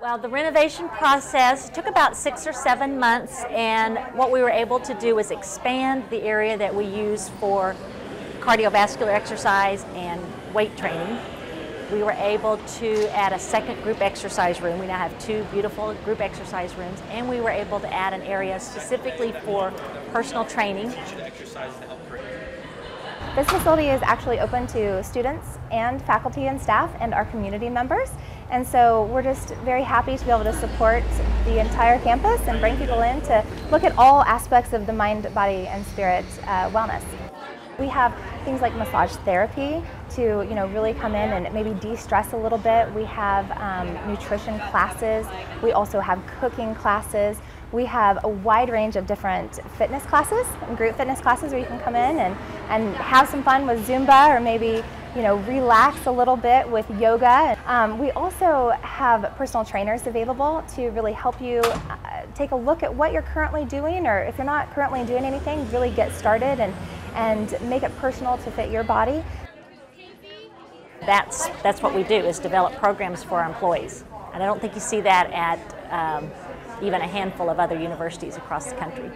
Well, the renovation process took about six or seven months, and what we were able to do was expand the area that we use for cardiovascular exercise and weight training. We were able to add a second group exercise room. We now have two beautiful group exercise rooms, and we were able to add an area specifically for personal training. This facility is actually open to students and faculty and staff and our community members. And so we're just very happy to be able to support the entire campus and bring people in to look at all aspects of the mind, body, and spirit uh, wellness. We have things like massage therapy to you know really come in and maybe de-stress a little bit. We have um, nutrition classes. We also have cooking classes. We have a wide range of different fitness classes, group fitness classes where you can come in and, and have some fun with Zumba or maybe you know, relax a little bit with yoga. Um, we also have personal trainers available to really help you uh, take a look at what you're currently doing or if you're not currently doing anything, really get started and, and make it personal to fit your body. That's, that's what we do, is develop programs for our employees. And I don't think you see that at um, even a handful of other universities across the country.